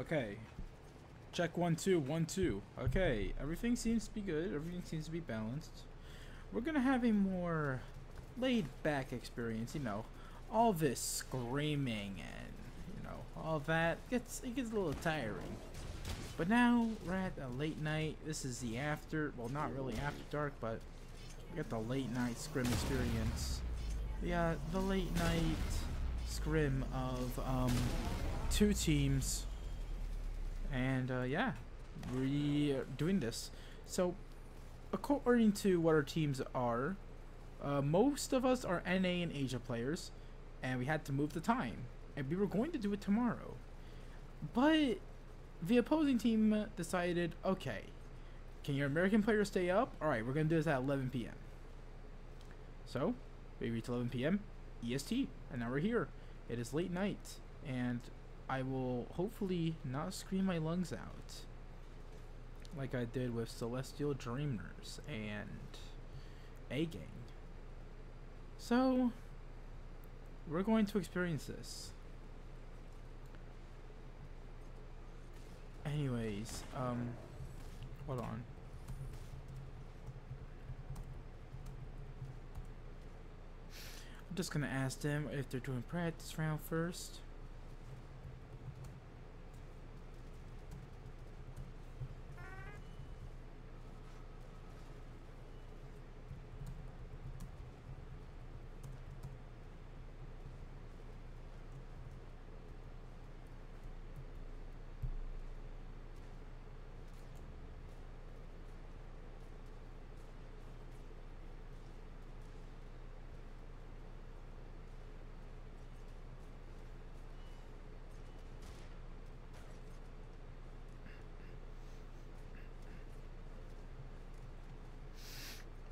Okay. Check one, two, one, two. Okay, everything seems to be good. Everything seems to be balanced. We're gonna have a more laid back experience, you know. All this screaming and, you know, all that gets, it gets a little tiring. But now we're at a late night. This is the after, well, not really after dark, but we got the late night scrim experience. Yeah, the late night scrim of um, two teams. And uh, yeah, we're doing this. So, according to what our teams are, uh, most of us are NA and Asia players, and we had to move the time. And we were going to do it tomorrow. But the opposing team decided, okay, can your American players stay up? Alright, we're going to do this at 11 p.m. So, we reach 11 p.m. EST, and now we're here. It is late night, and I will hopefully not scream my lungs out like I did with Celestial Dreamers and A Gang. So, we're going to experience this. Anyways, um, hold on. I'm just gonna ask them if they're doing practice round first.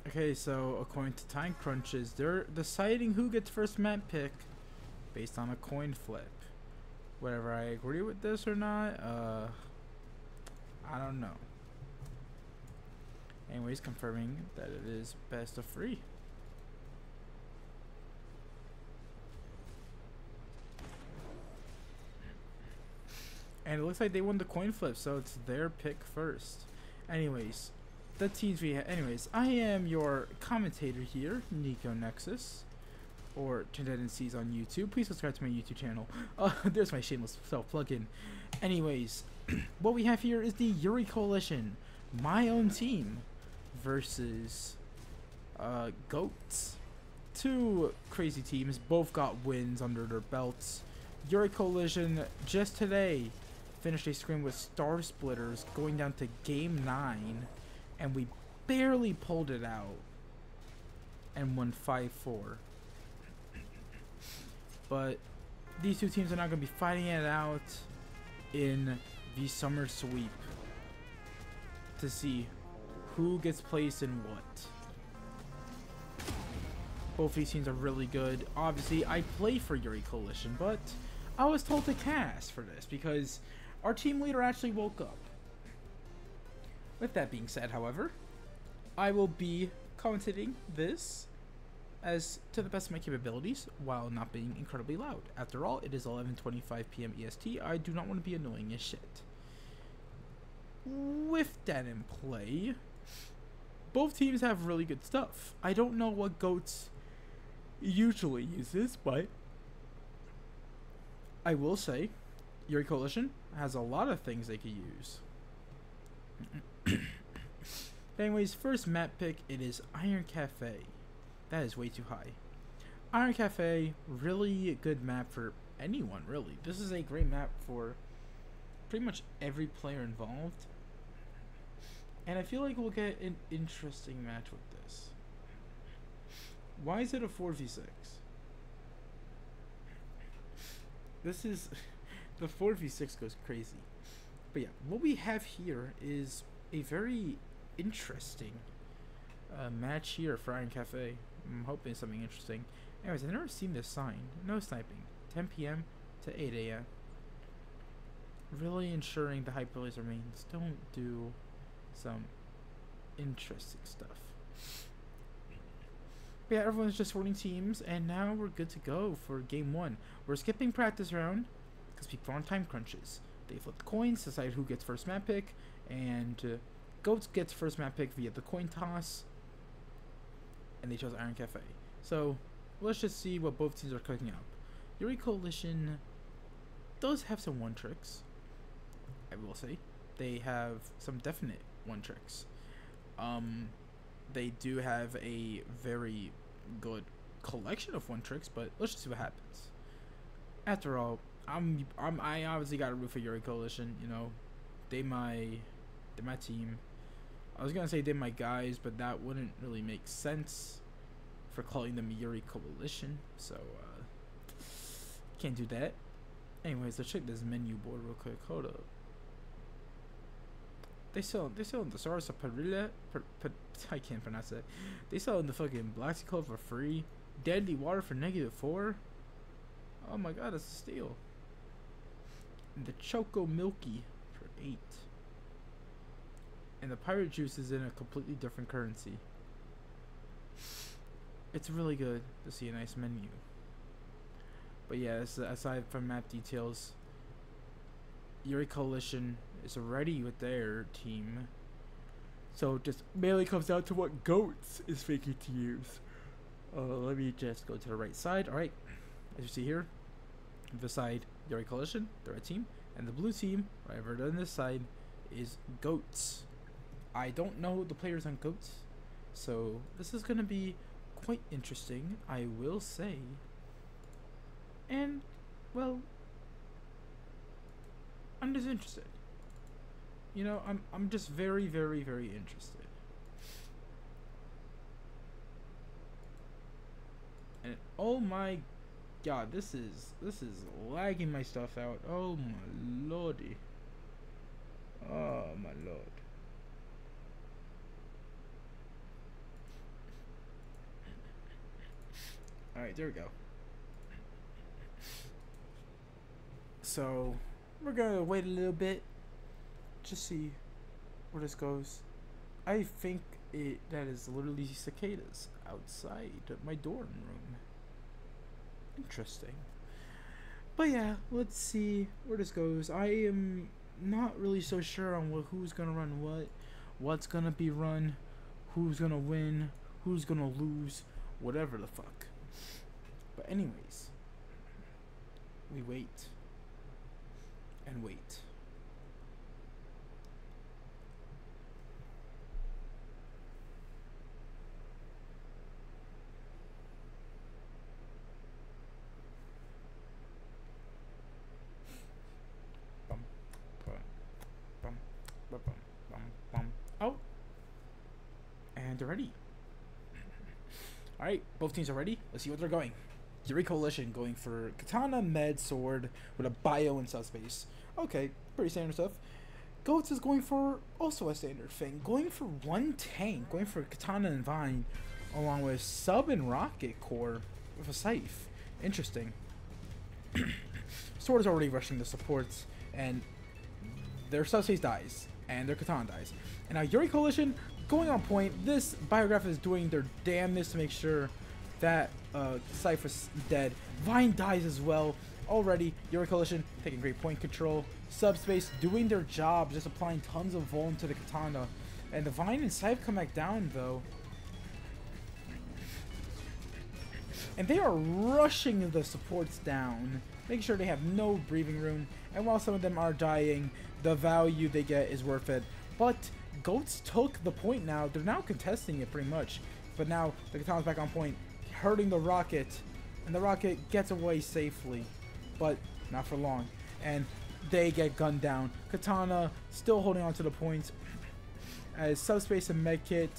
Okay, so according to Time Crunches, they're deciding who gets first map pick based on a coin flip. Whether I agree with this or not, uh, I don't know. Anyways, confirming that it is best of three. And it looks like they won the coin flip, so it's their pick first. Anyways, the teams we have. Anyways, I am your commentator here, Nico Nexus, or Tendencies on YouTube. Please subscribe to my YouTube channel. Uh, there's my shameless self plug-in. Anyways, what we have here is the Yuri Coalition, my own team, versus uh, Goats. Two crazy teams, both got wins under their belts. Yuri Coalition just today finished a screen with Star Splitters, going down to Game 9 and we barely pulled it out and won 5-4. But these two teams are not going to be fighting it out in the summer sweep to see who gets placed in what. Both these teams are really good. Obviously, I play for Yuri Coalition, but I was told to cast for this because our team leader actually woke up. With that being said, however, I will be commentating this as to the best of my capabilities while not being incredibly loud. After all, it is 11:25 p.m. EST. I do not want to be annoying as shit. With that in play, both teams have really good stuff. I don't know what goats usually uses, but I will say Yuri Coalition has a lot of things they could use. anyways, first map pick, it is Iron Cafe. That is way too high. Iron Cafe, really good map for anyone, really. This is a great map for pretty much every player involved. And I feel like we'll get an interesting match with this. Why is it a 4v6? This is... the 4v6 goes crazy. But yeah, what we have here is a very interesting uh, match here for Iron Cafe. I'm hoping something interesting. Anyways, I've never seen this sign. No sniping. 10 p.m. to 8 a.m. Really ensuring the hyper laser mains don't do some interesting stuff. But yeah, everyone's just sorting teams, and now we're good to go for game one. We're skipping practice round because people are on time crunches. They flip the coins, decide who gets first map pick, and uh, Goats gets first map pick via the coin toss. And they chose Iron Cafe. So let's just see what both teams are cooking up. Yuri Coalition does have some one tricks. I will say they have some definite one tricks. Um, they do have a very good collection of one tricks, but let's just see what happens. After all, I'm I'm I obviously got a root for Yuri Coalition. You know, they my my team. I was gonna say they my guys, but that wouldn't really make sense for calling them Yuri Coalition. So uh, can't do that. Anyways, let's check this menu board real quick. Hold up. They sell they sell the Thesaurus of Perilla. Per, per, I can't pronounce it. They sell in the fucking Black Code for free. Deadly Water for negative four. Oh my god, that's a steal. And the Choco Milky for eight. And the Pirate Juice is in a completely different currency. It's really good to see a nice menu. But yeah, aside from map details, Yuri Coalition is ready with their team. So it just mainly comes down to what goats is faking to use. Uh, let me just go to the right side. Alright, as you see here, the side, Yuri Coalition, the red team, and the blue team, right over on this side, is goats. I don't know the players on goats, so this is going to be quite interesting, I will say. And, well, I'm just interested. You know, I'm I'm just very, very, very interested. And oh my god, this is this is lagging my stuff out. Oh my lordy. Oh my lord. Alright, there we go. So, we're gonna wait a little bit just see where this goes. I think it that is literally cicadas outside my dorm room. Interesting. But yeah, let's see where this goes. I am not really so sure on what, who's gonna run what, what's gonna be run, who's gonna win, who's gonna lose, whatever the fuck. But anyways, we wait and wait. Oh. And they're ready. Alright, both teams are ready. Let's see what they're going. Yuri Coalition going for Katana Med Sword with a bio and subspace. Okay, pretty standard stuff. Goats is going for also a standard thing. Going for one tank, going for Katana and Vine, along with Sub and Rocket Core with a Scythe. Interesting. Sword is already rushing the supports, and their subspace dies, and their Katana dies. And now Yuri Coalition going on point. This Biograft is doing their damnedest to make sure that uh, Cypher's dead. Vine dies as well. Already, Yuri Coalition taking great point control. Subspace doing their job, just applying tons of volume to the katana. And the Vine and Scythe come back down though. And they are rushing the supports down, making sure they have no breathing room. And while some of them are dying, the value they get is worth it. But Goats took the point now. They're now contesting it pretty much. But now the Katana's back on point, hurting the Rocket. And the Rocket gets away safely. But not for long. And they get gunned down. Katana still holding on to the points. As Subspace and Medkit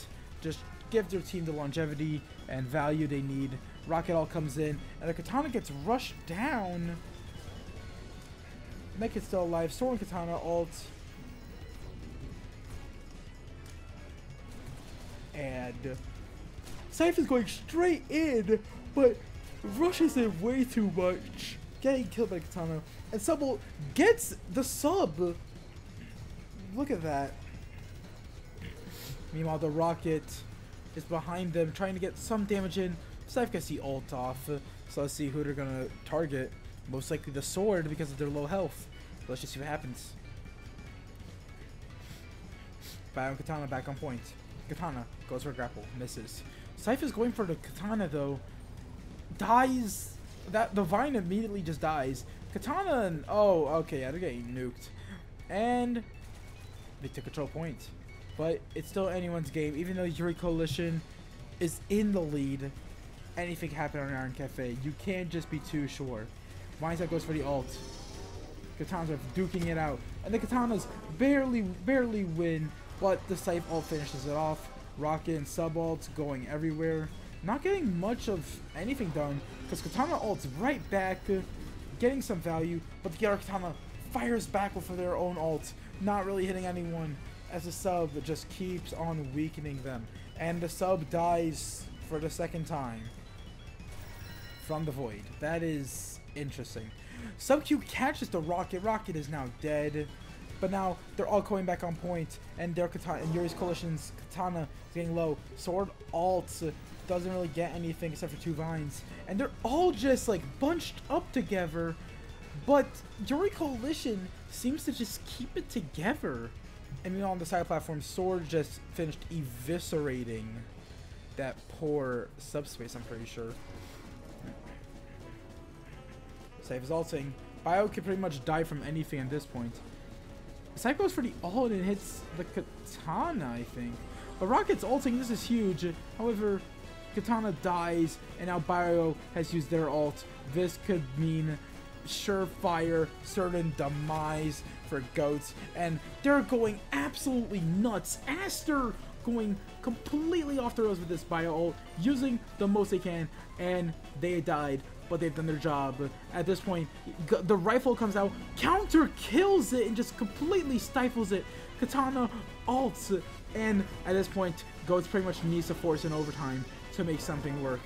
just give their team the longevity and value they need. Rocket all comes in. And the Katana gets rushed down. Medkit's still alive. Sword and Katana ult. and Scythe is going straight in, but rushes it way too much, getting killed by Katana. And Subble gets the sub. Look at that. Meanwhile, the rocket is behind them, trying to get some damage in. Scythe gets the ult off, so let's see who they're gonna target. Most likely the sword because of their low health. Let's just see what happens. Bio Katana back on point. Katana goes for grapple, misses. Scythe is going for the Katana though. Dies. That the vine immediately just dies. Katana and oh okay, yeah, they're getting nuked. And they took control point. But it's still anyone's game, even though Yuri Coalition is in the lead. Anything happen on Iron Cafe. You can't just be too sure. Mindset goes for the ult. Katanas are duking it out. And the Katanas barely, barely win. But the Scythe ult finishes it off. Rocket and sub ults going everywhere. Not getting much of anything done. Because Katana ults right back. Getting some value. But the other Katana fires back with their own ult. Not really hitting anyone. As the sub just keeps on weakening them. And the sub dies for the second time. From the void. That is interesting. Sub Q catches the rocket. Rocket is now dead. But now they're all coming back on point, and their katana and Yuri's coalition's katana is getting low. Sword alt doesn't really get anything except for two vines, and they're all just like bunched up together. But Yuri Coalition seems to just keep it together. And know, on the side platform, Sword just finished eviscerating that poor subspace. I'm pretty sure. Save is ulting. Bio can pretty much die from anything at this point. Psycho's for the ult and hits the Katana, I think. But Rocket's ulting, this is huge. However, Katana dies, and now Bio has used their ult. This could mean surefire, certain demise for Goats. And they're going absolutely nuts. Aster going completely off the rails with this Bio ult, using the most they can, and they died but they've done their job. At this point, the rifle comes out, counter kills it, and just completely stifles it. Katana ults, and at this point, Goats pretty much needs to force an overtime to make something work.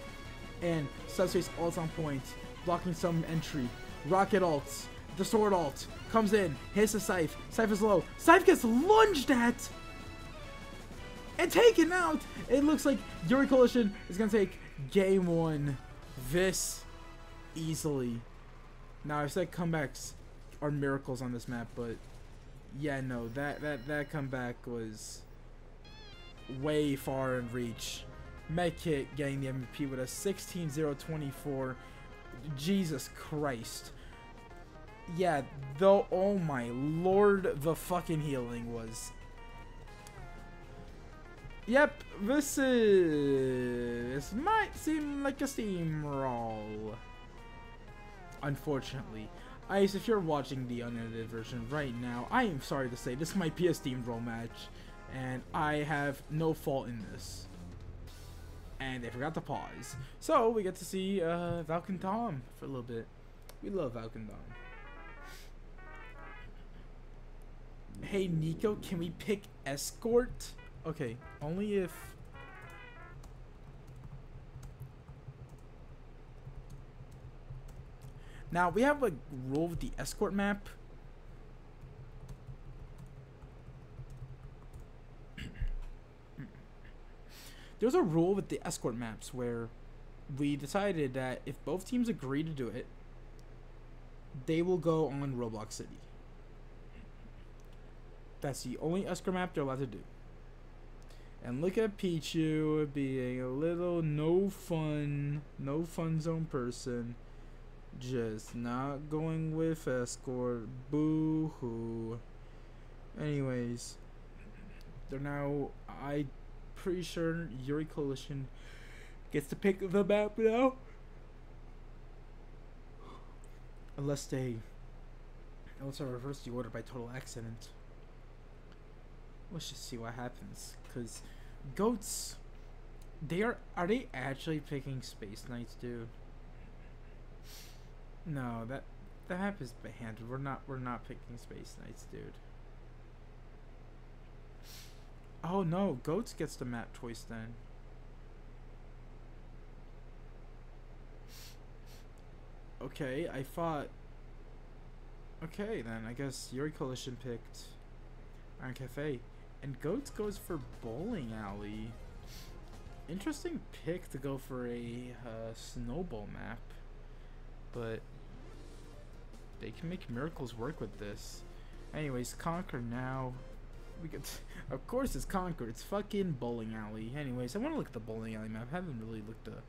And Subspace ults on point, blocking some entry. Rocket ults, the sword ult, comes in, hits the Scythe. Scythe is low. Scythe gets lunged at! And taken out! It looks like Yuri Coalition is gonna take game one. This easily. Now I said comebacks are miracles on this map, but yeah, no, that that that comeback was way far in reach. Medkit getting the MVP with a 16-0-24. Jesus Christ. Yeah, though, oh my lord, the fucking healing was Yep, this is... Might seem like a steamroll unfortunately. Ice, if you're watching the unedited version right now, I am sorry to say this might be a steamroll match, and I have no fault in this. And they forgot to pause. So, we get to see uh, Valken Tom for a little bit. We love Valken Tom. Hey, Nico, can we pick Escort? Okay, only if Now, we have a rule with the escort map. There's a rule with the escort maps where we decided that if both teams agree to do it, they will go on Roblox City. That's the only escort map they're allowed to do. And look at Pichu being a little no fun, no fun zone person. Just not going with escort. Boo hoo. Anyways, they're now. I pretty sure Yuri Coalition gets to pick the map now. Unless they also reverse the order by total accident. Let's just see what happens. Cause goats, they are. Are they actually picking Space Knights, dude? No, that that map is banned. We're not we're not picking Space Knights, dude. Oh no, Goats gets the map choice then. Okay, I thought Okay, then I guess Yuri Coalition picked Iron Cafe. And Goats goes for Bowling Alley. Interesting pick to go for a uh, snowball map. But they can make miracles work with this. Anyways, Conquer now. We get, of course, it's Conquer. It's fucking bowling alley. Anyways, I want to look at the bowling alley map. I haven't really looked at.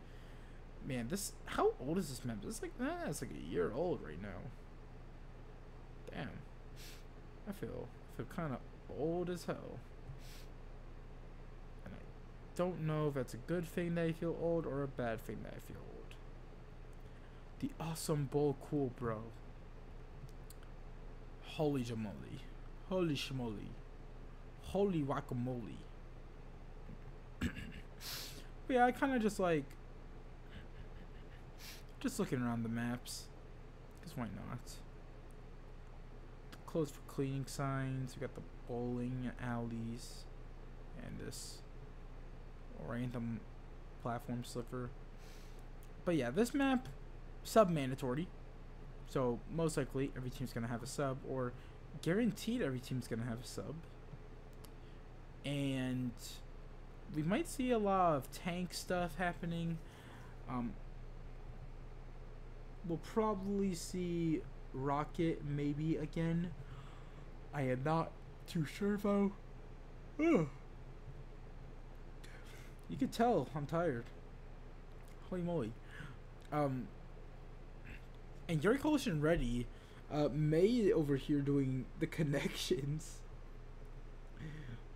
Man, this how old is this map? It's like eh, it's like a year old right now. Damn, I feel I feel kind of old as hell. And I don't know if that's a good thing that I feel old or a bad thing that I feel old. The awesome bowl, cool bro. Holy jamoli. Holy shmoly. Holy guacamole. but yeah, I kind of just like. Just looking around the maps. Because why not? Closed for cleaning signs. We got the bowling alleys. And this random platform slipper. But yeah, this map, sub mandatory. So most likely every team's gonna have a sub, or guaranteed every team's gonna have a sub. And we might see a lot of tank stuff happening. Um, we'll probably see Rocket maybe again. I am not too sure though. Ugh. You could tell I'm tired. Holy moly. Um, and Yuri Coalition Ready, uh, May over here doing the connections,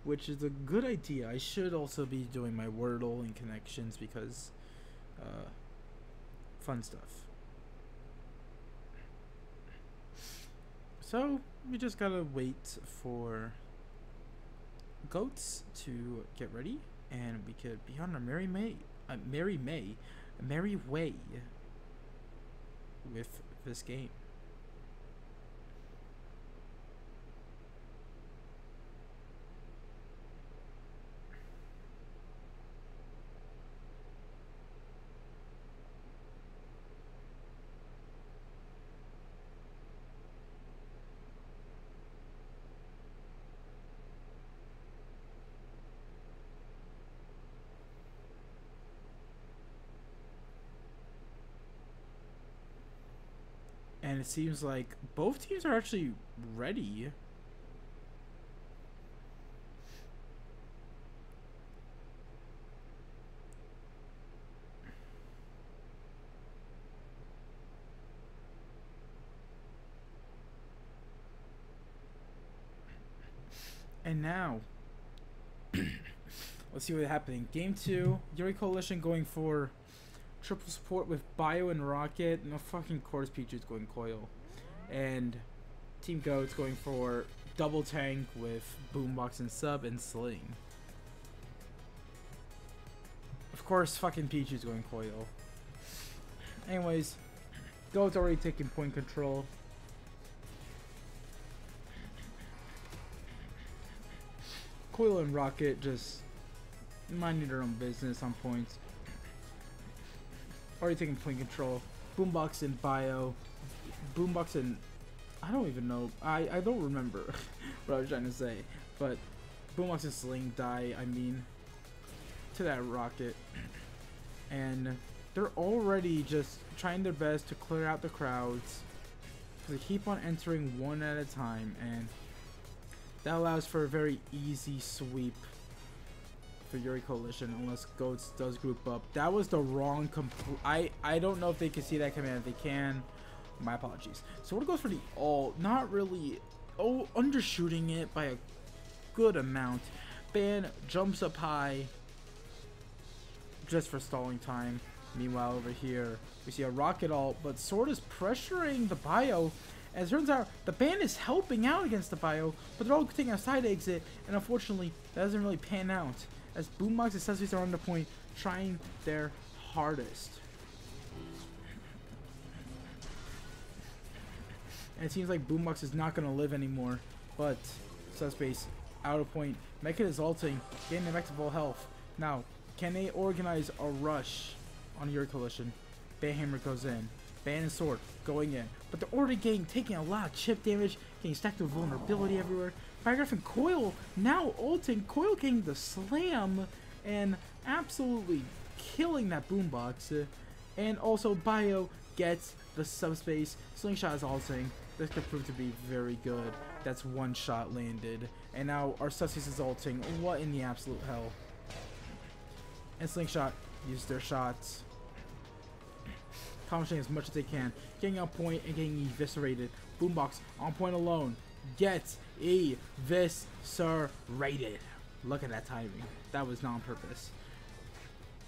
which is a good idea. I should also be doing my Wordle and connections because, uh, fun stuff. So we just gotta wait for goats to get ready, and we could be on a merry May, a merry May, merry way with this game. And it seems like both teams are actually ready. And now, let's see what's happening. Game two, Yuri Coalition going for triple support with Bio and Rocket. No fucking course Peaches going Coil. And Team Goat's going for double tank with Boombox and Sub and Sling. Of course, fucking Peaches going Coil. Anyways, Goat's already taking point control. Coil and Rocket just minding their own business on points. Already taking point control. Boombox and Bio. Boombox and... I don't even know. I, I don't remember what I was trying to say. But Boombox and Sling die, I mean, to that rocket. And they're already just trying their best to clear out the crowds. Because They keep on entering one at a time. And that allows for a very easy sweep for Yuri Coalition unless Goats does group up. That was the wrong I, I don't know if they can see that command. If they can, my apologies. So what goes for the all? Not really. Oh, undershooting it by a good amount. Ban jumps up high just for stalling time. Meanwhile, over here, we see a rocket alt, but Sword is pressuring the bio. As it turns out, the ban is helping out against the bio, but they're all taking a side exit, and unfortunately, that doesn't really pan out as Boombox accessories are on the point, trying their hardest. And it seems like Boombox is not going to live anymore, but Subspace out of point. Mecha is ulting, getting them back to full health. Now, can they organize a rush on Yuri Coalition? Banhammer goes in. Ban and Sword going in. But they're already getting taking a lot of chip damage, getting stacked with vulnerability everywhere. Paragraph and Coil now ulting. Coil getting the slam and absolutely killing that boombox. And also Bio gets the subspace. Slingshot is ulting. This could prove to be very good. That's one shot landed. And now Arcesius is ulting. What in the absolute hell? And Slingshot use their shots. Accomplishing as much as they can. Getting on point and getting eviscerated. Boombox on point alone. Gets eviscerated. Look at that timing. That was not on purpose.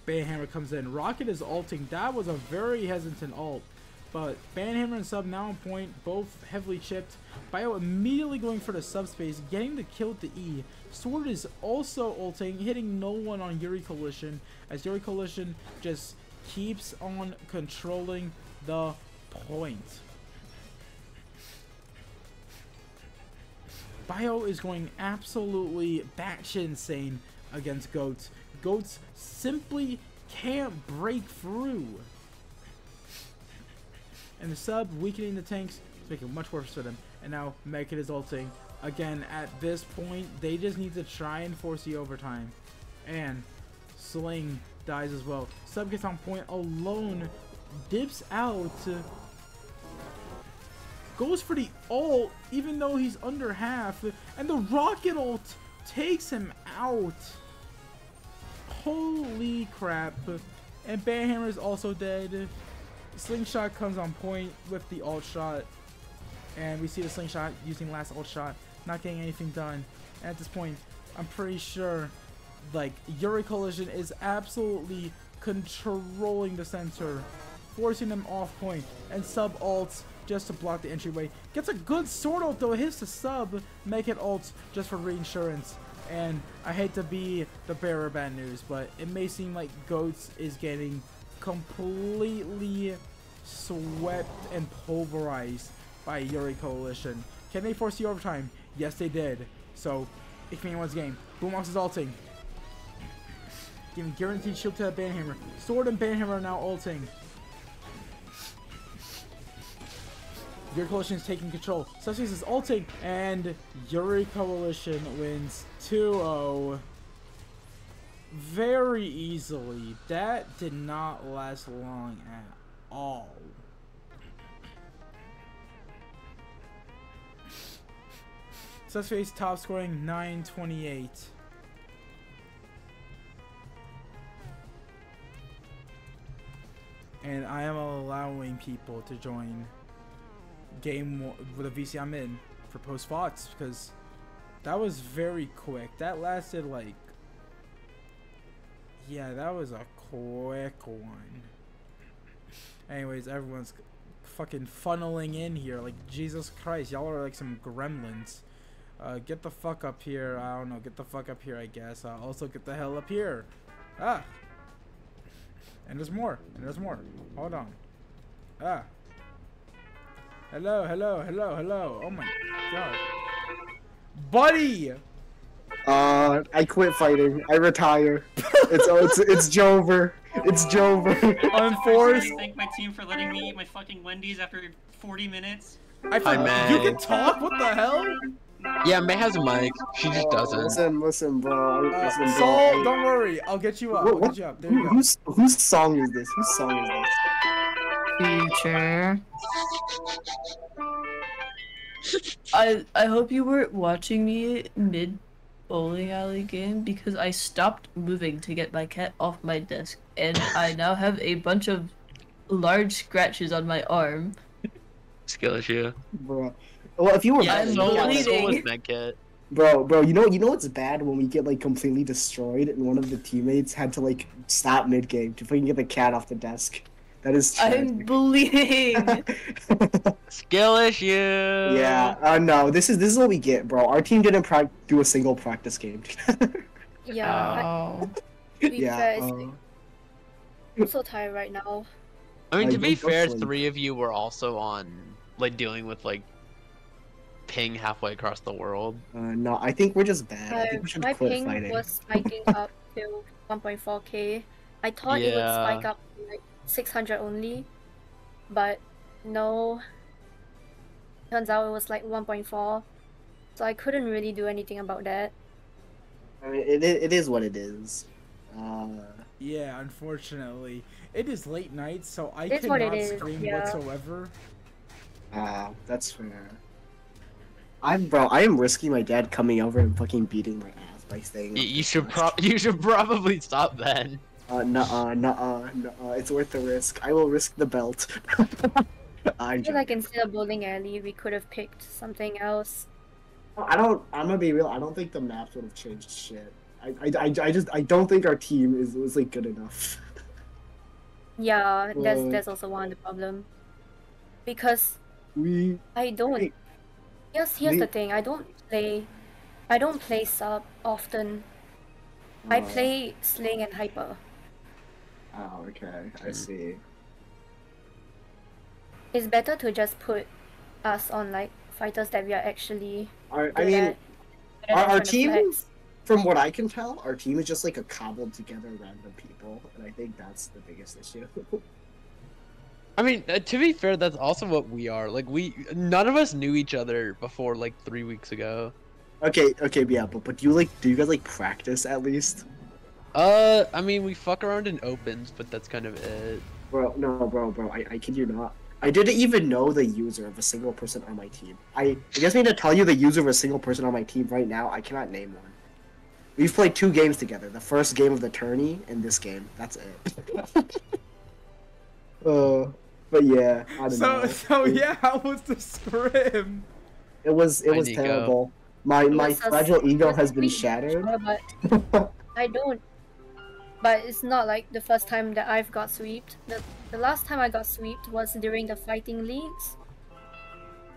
Banhammer comes in. Rocket is ulting. That was a very hesitant ult. But Banhammer and Sub now on point, both heavily chipped. Bio immediately going for the subspace, getting the kill with the E. Sword is also ulting, hitting no one on Yuri Coalition, as Yuri Coalition just keeps on controlling the point. Bio is going absolutely batshit insane against Goats. Goats simply can't break through. And the sub weakening the tanks is making it much worse for them. And now Megakid is ulting. Again, at this point, they just need to try and force the overtime. And Sling dies as well. Sub gets on point alone, dips out, goes for the ult, even though he's under half, and the rocket ult takes him out. Holy crap. And Banhammer is also dead. Slingshot comes on point with the ult shot. And we see the Slingshot using last ult shot, not getting anything done. And at this point, I'm pretty sure like Yuri Coalition is absolutely controlling the center, forcing them off point, and sub ults just to block the entryway. Gets a good sword ult though, hits the sub, make it ults just for reinsurance. And I hate to be the bearer of bad news, but it may seem like Goats is getting completely swept and pulverized by Yuri Coalition. Can they force the overtime? Yes, they did. So, if anyone's game. Boombox is ulting. Giving guaranteed shield to that Banhammer. Sword and Banhammer are now ulting. Yuri Coalition is taking control. Celsius is ulting, and Yuri Coalition wins 2-0 very easily. That did not last long at all. Susface top scoring 928. And I am allowing people to join game with the VC I'm in for post spots because that was very quick. That lasted like yeah, that was a quick one. Anyways, everyone's fucking funneling in here like Jesus Christ. Y'all are like some gremlins. Uh, get the fuck up here. I don't know. Get the fuck up here, I guess. Uh, also, get the hell up here. Ah. And there's more. And there's more. Hold on. Ah. Hello, hello, hello, hello. Oh my god. Buddy! Uh, I quit fighting. I retire. it's oh, it's it's Jover. It's Jover. Unforced. I thank my team for letting me eat my fucking Wendy's after 40 minutes. I Hi, thought May. you can talk. What the hell? Yeah, May has a mic. She just Uh, doesn't. Listen, listen, bro. Uh, Listen, bro. Saul, don't worry. I'll get you up. What- I'll get you up. There who, you go. whose whose song is this? Whose song is this? Future. I I hope you weren't watching me mid bowling alley game because I stopped moving to get my cat off my desk and I now have a bunch of large scratches on my arm. Skill issue. Bro. Well, if you were Yeah, I'm so, bleeding. so was Medkit. bro, bro, you know, you know what's bad when we get like completely destroyed and one of the teammates had to like stop mid game to fucking get the cat off the desk. That is I'm bleeding. Skill issue. yeah. Uh, no, this is this is what we get, bro. Our team didn't prac do a single practice game together. Yeah, I, Oh. to be yeah. fair, it's, uh, I'm so tired right now. I mean, Like, to be fair, sleep. three of you were also on, like, dealing with like ping halfway across the world. uh, no, I think we're just bad. I think we should my quit ping fighting. was spiking up to 1.4k. I thought it would Yeah. spike up to like 600 only, but no. Turns out it was like 1.4, so I couldn't really do anything about that. I mean, it, it, it is what it is. Uh, Yeah, unfortunately, it is late night, so I It's what it cannot is, scream yeah. whatsoever. Ah, that's fair. I'm bro. I am risking my dad coming over and fucking beating my ass by staying. You, you should pro you should probably stop then. Uh, nuh-uh, nuh-uh, nuh-uh. It's worth the risk. I will risk the belt. I, I feel like instead of bowling alley, we could have picked something else. I don't. I'm gonna be real. I don't think the maps would have changed shit. I, I, I, I just I don't think our team is was like good enough. Yeah, that's that's also one of the problem. Because We I don't. Wait. Here's here's We- the thing. I don't play. I don't play sub often. I Oh. play sling and hyper. Oh, okay. I Hmm. see. It's better to just put us on like fighters that we are actually. Our, I mean, our- our team- flex. from what I can tell, our team is just like a cobbled together random people, and I think that's the biggest issue. I mean, uh, to be fair, that's also what we are. Like we, none of us knew each other before like three weeks ago. okay, okay, yeah, but but do you like do you guys like practice at least? Uh, I mean, we fuck around in opens, but that's kind of it. Bro, no, bro, bro. I, I kid you not. I didn't even know the user of a single person on my team. I, I just need to tell you the user of a single person on my team right now. I cannot name one. We've played two games together. The first game of the tourney and this game. That's it. uh, but yeah, I don't So know. so yeah, how was the scrim? It was it was terrible. My my fragile ego has been shattered. draw, but I don't. But it's not like the first time that I've got swept. The the last time I got swept was during the fighting leagues.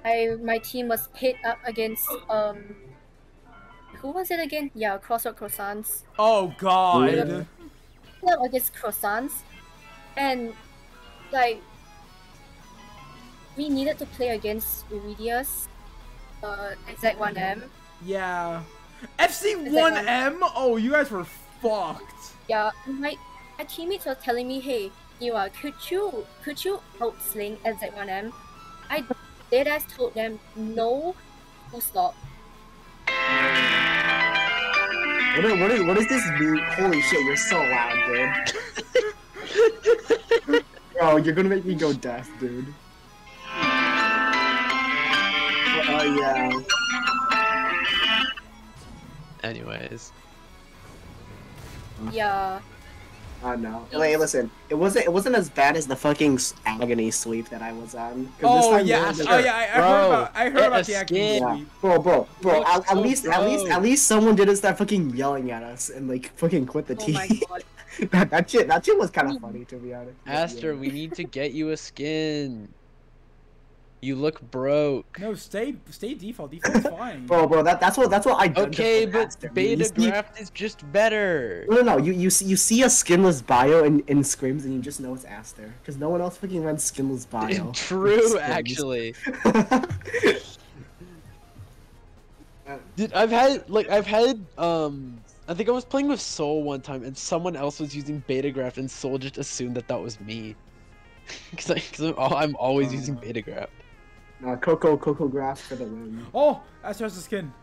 I my team was pit up against um. Who was it again? Yeah, Crossroad Croissants. Oh god. Yeah. Pit up against Croissants, and like we needed to play against Iridius, uh, exact one M. Yeah. FC1M? Oh, you guys were fucked. Yeah, my my teammates were telling me, "Hey, you Niwa, could you could you outsling NZ1M?" I dead ass told them no, full stop. What is, what is what is this new? Holy shit! You're so loud, dude. Bro, you're gonna make me go deaf, dude. Oh yeah. Anyways, Yeah, Oh no. Hey, listen. It wasn't. It wasn't as bad as the fucking agony sweep that I was on. 'Cause this Oh time yeah. Oh yeah. I, I heard Bro, about. I heard about the acting skin. Yeah, sweep. bro, bro, bro. Looks At, at so least, at least, at least, someone didn't start fucking yelling at us and like fucking quit the oh team. my god. that, that shit, that shit was kind of hmm. funny to be honest. But, Aster, yeah. we need to get you a skin. You look broke. No, stay stay default. Default's fine. Bro, bro, that, that's what that's what I done Okay, but Aster. You beta see- graft is just better. No, no, no. You you see, you see a skinless bio in, in scrims and you just know it's Aster because no one else fucking runs skinless bio. True, actually. Dude, I've had like I've had um I think I was playing with Soul one time and someone else was using Betagraft and Soul just assumed that that was me. Cause, I, cause I'm, I'm always using Uh. Betagraft. uh, Coco Coco Graph for the win. Oh, that's just the skin.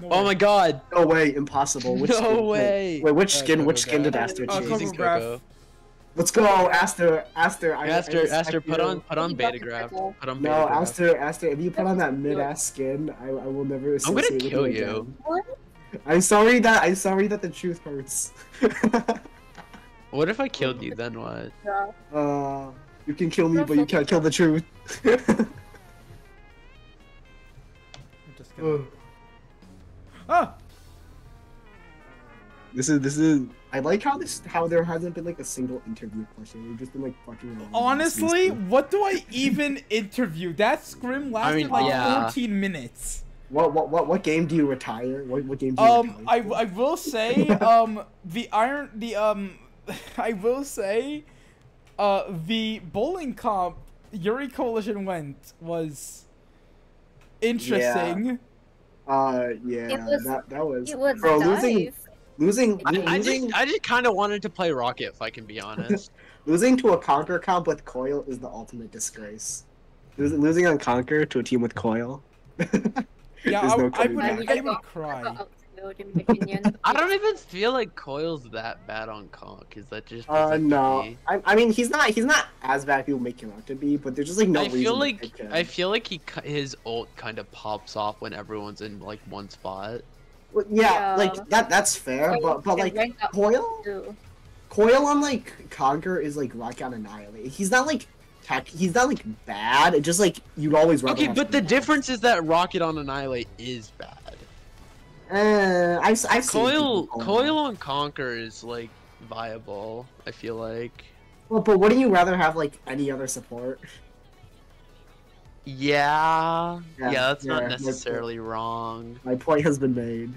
No Oh way. my god! No way, impossible. Which No skin? Way. Wait, which Uh, skin? Which Coco skin did Aster Uh, choose? Coco Graph. Let's go, Aster. Aster. I, I Aster, respect Aster, put you. on put on beta got the Betagraft. purple. Put on beta No, Betagraft. Aster, Aster, if you put on that mid ass skin, I, I will never. I'm gonna kill you. you. again. What? I'm sorry that I'm sorry that the truth hurts. What if I killed you? Then what? Yeah. uh, you can kill me, but you can't kill the truth. I'm just kidding. Oh, this is this is. I like how this how there hasn't been like a single interview question. We've just been like fucking. honestly, what do I even interview? That scrim lasted mean, like yeah. 14 minutes. what what what what game do you retire? What what game do you Um, retire? I, for? I will say, um, the iron, the um, I will say, uh, the bowling comp Yuri Coalition went was interesting. Uh, yeah, It was- that that was. It was bro, nice. losing losing I, I just I just kind of wanted to play Rocket, if I can be honest. losing to a Conquer comp with Coil is the ultimate disgrace. Losing, losing on Conquer to a team with Coil. Yeah, There's I, no I coming would. I would just got- cry. Got build in my opinion. I don't even feel like Coil's that bad on Conk. Is that just? Uh, no. I, I mean, he's not. He's not as bad as people make him out to be. But there's just like no I reason. feel to like pick him. I feel like he his ult kind of pops off when everyone's in like one spot. Well, yeah, Yeah. like that. That's fair. Or But but like rank Coil, too. Coil on like Conquer is like rock on annihilate. He's not like tech. He's not like bad. It just like you'd always. rather Okay, but the him difference is that Rocket on Annihilate is bad. Uh, I've I've Coil people Coil on Conquer is like viable. I feel like. Well, but wouldn't you rather have like any other support? Yeah, Yeah, yeah, that's yeah, not like- necessarily wrong. My point has been made.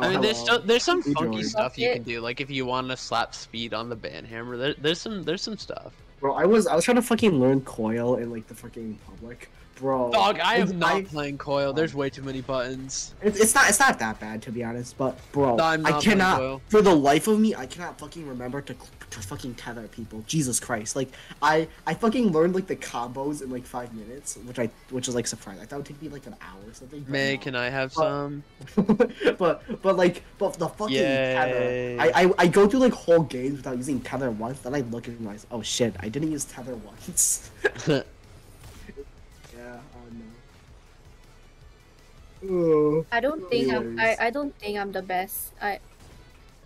I mean, there's Oh, still, there's some Rejoin. funky stuff you can do. Like if you want to slap speed on the banhammer, there, there's some there's some stuff. Bro, I was I was trying to fucking learn coil in like the fucking public, bro. Dog, I am not I- playing coil. There's um, way too many buttons. It's, it's not it's not that bad to be honest, but bro, No, playing cannot for the life of me I cannot fucking remember to to fucking tether people. Jesus Christ, like I I fucking learned like the combos in like five minutes, which I which is like surprising. I thought it would take me like an hour or something. but May, can I have Well, some? but but like but the fucking tether. I, I I go through like whole games without using tether once, then I look and realize, oh shit, I didn't use tether once. I don't think I'm. I, I don't think I'm the best. I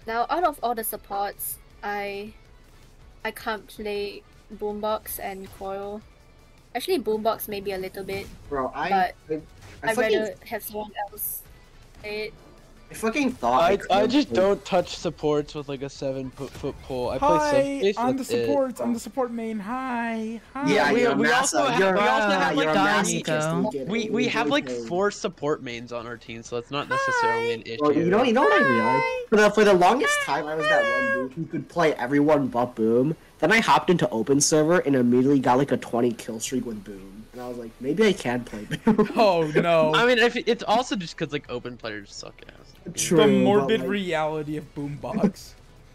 now out of all the supports, I I can't play boombox and coil. Actually, boombox maybe a little bit, Bro, I but I, I'd rather have someone else play it. I fucking thought I, I could just play- don't touch supports with like a seven foot foot pole. I play Hi, I'm the with it. support. I'm the support main. Hi, hi. Yeah, we- we also have- You're, we also have, like, you're a Dominico. massa, Tristan, get We we have like four support mains on our team, so that's not necessarily an issue. Well, you know, you know what I realized? For the for the longest time, I was that one dude who could play everyone but Boom. Then I hopped into Open Server and immediately got like a 20 kill streak with Boom, and I was like, maybe I can play Boom. Oh no. I mean, if it's also just because like open players suck ass. True, the morbid like- reality of Boombox.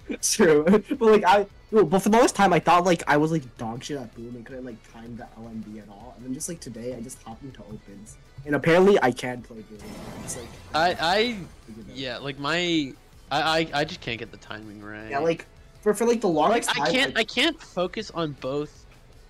True, but like I, but for the longest time, I thought like I was like dog shit at Boom and couldn't like time the LMB at all. And then just like today, I just hopped into Opens, and apparently I can play Boom. It's like I I yeah, like my I I, I just can't get the timing right. yeah, like for for like the like longest I can't I can't focus on both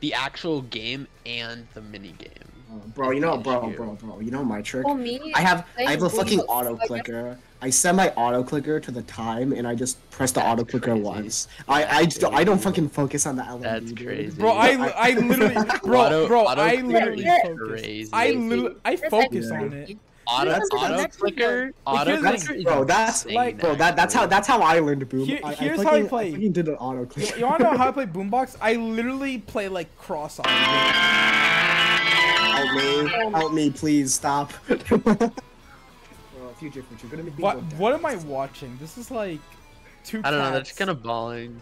the actual game and the mini game. uh, bro, you know, bro, issue. bro, bro, you know my trick. For me, I have I playing have a fucking auto clicker. I set my auto clicker to the time, and I just press the That's auto clicker crazy. once. I I, just, I don't fucking focus on the LMB. That's dude. crazy. Bro, I, I literally, bro, Auto- bro, auto I literally focus. crazy. I literally, I focus actually- on it. Auto That's- auto that's clicker auto clicker Bro, that's- like- Bro, that that's how that's how I learned boom. Here- I, here's I how I fucking, play. fucking did an auto clicker. you wanna know how I play Boombox? I literally play like cross-eyed. Help me, help me, please stop. Bro, future, future, gonna make me What what am I watching? This is like two. I don't know. That's cats. kind of balling.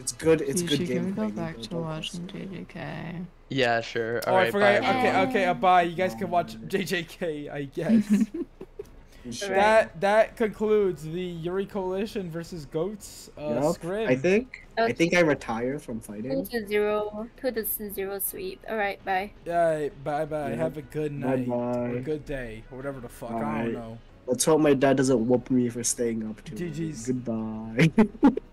It's good. It's good game. can we go back to don't watching. JJK? Yeah, sure. Oh, All I forgot. bye. Okay, okay, uh, bye. You guys can watch. JJK, I guess. You should. that that concludes the Yuri Coalition versus Goats uh, Yup, scrim. I think I think I retire from fighting. Two fighting. to zero, two to zero sweep. All right, bye. Yeah, bye bye. Yeah. Have a good night or Bye-bye. good day or whatever the fuck. I don't know. Let's hope my dad doesn't whoop me for staying up too. late. GG's. Goodbye.